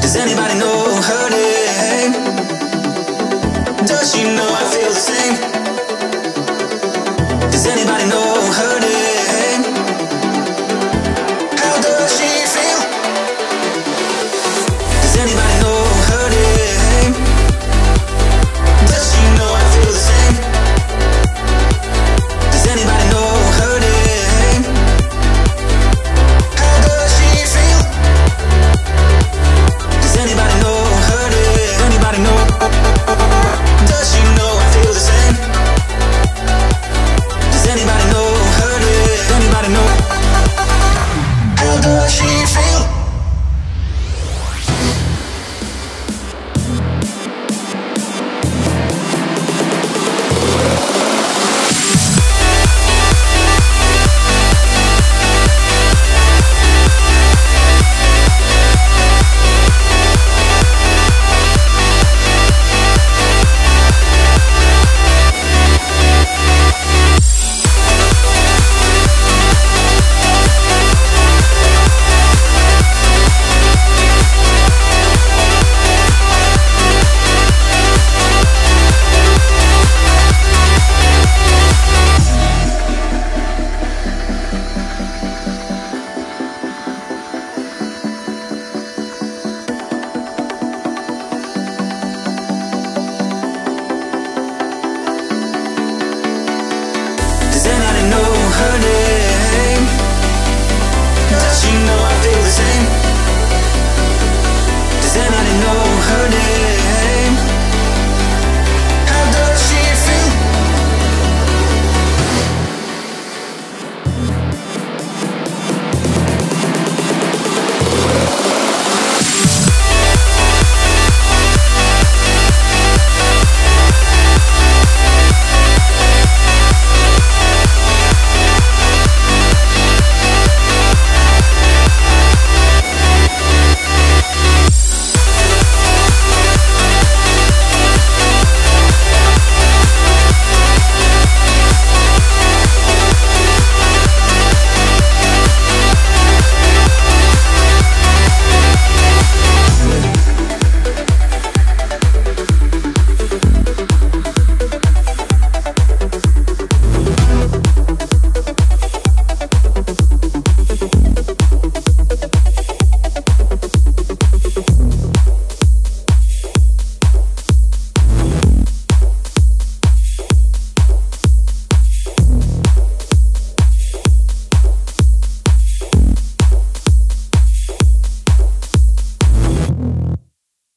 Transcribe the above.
Does anybody know her name? Does she know I feel the same? Does anybody know?